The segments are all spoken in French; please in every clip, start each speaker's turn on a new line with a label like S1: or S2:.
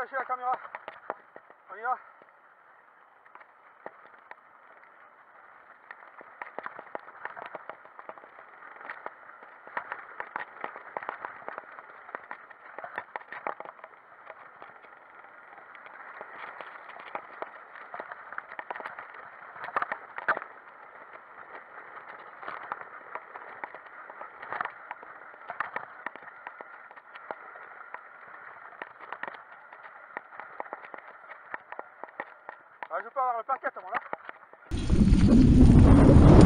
S1: と開かみます。je peux avoir le parquet à ce moment hein. là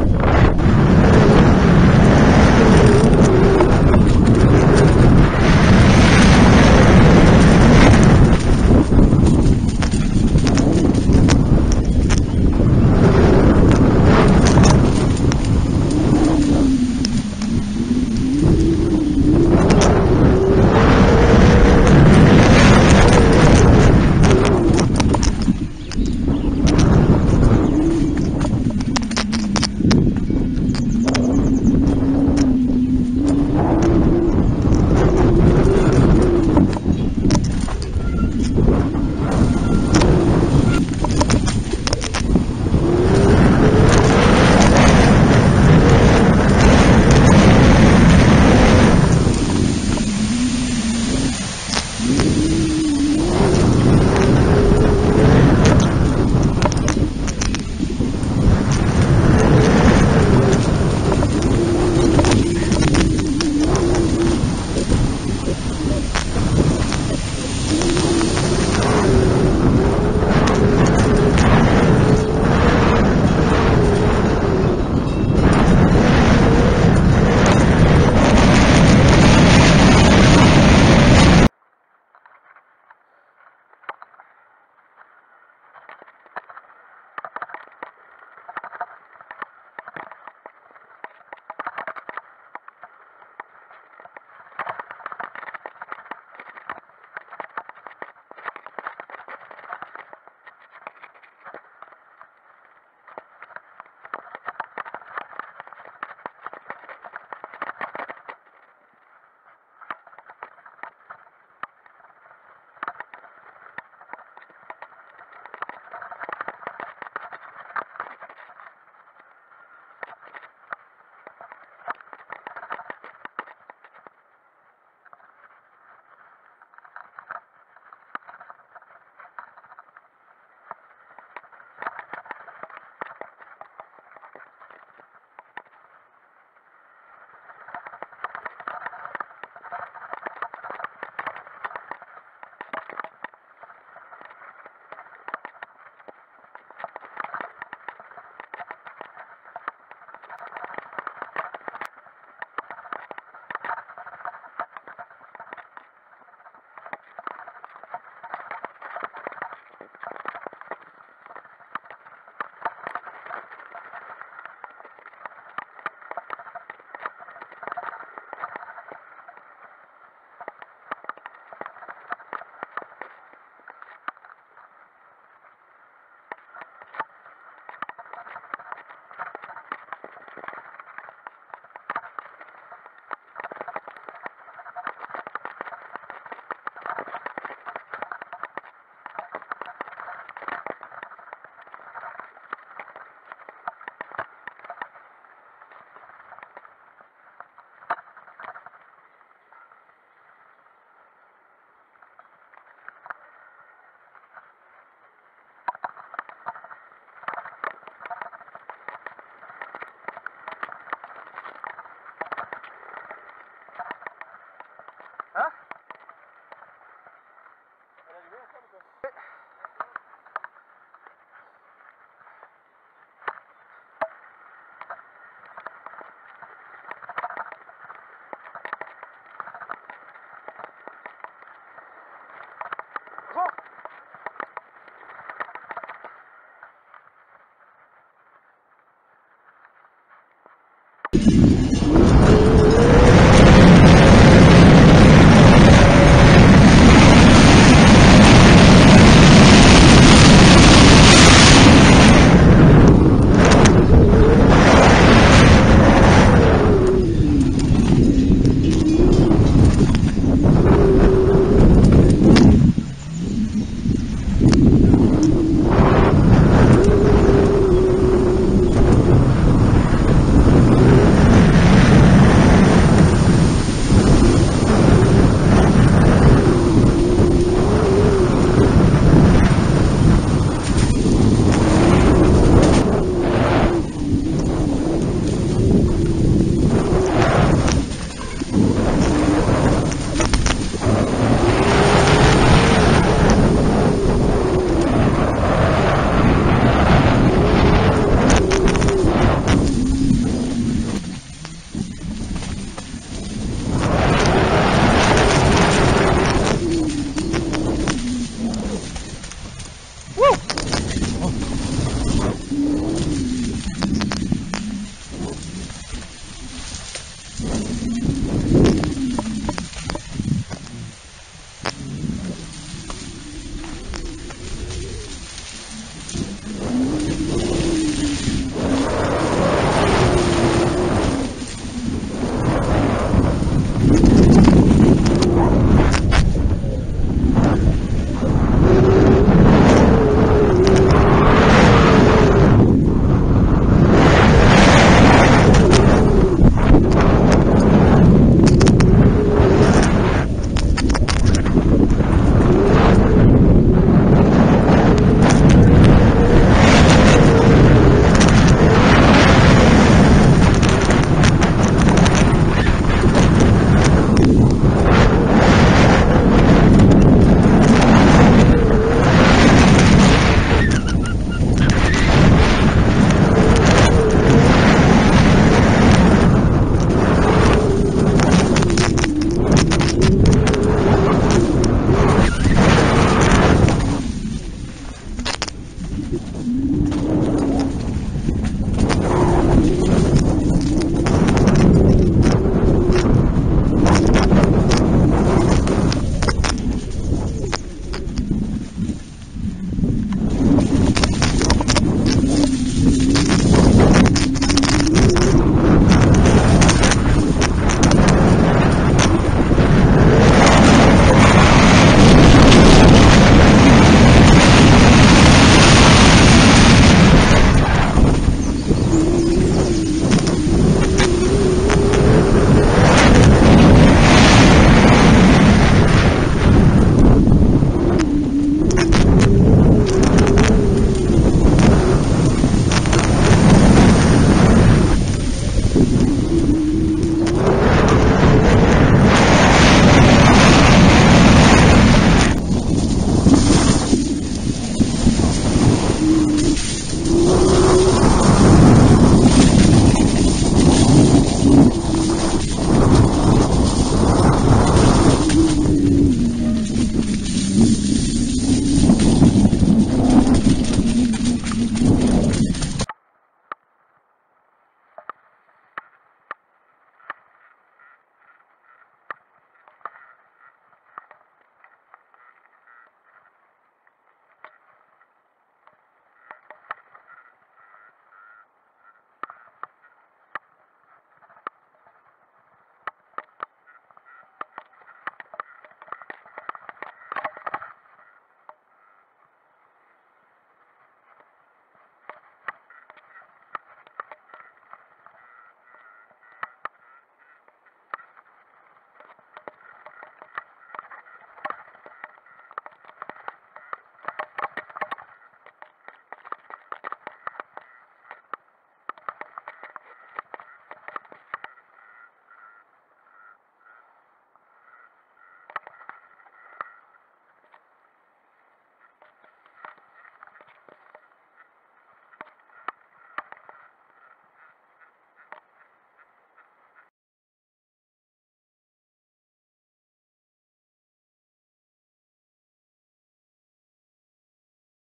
S2: えっ?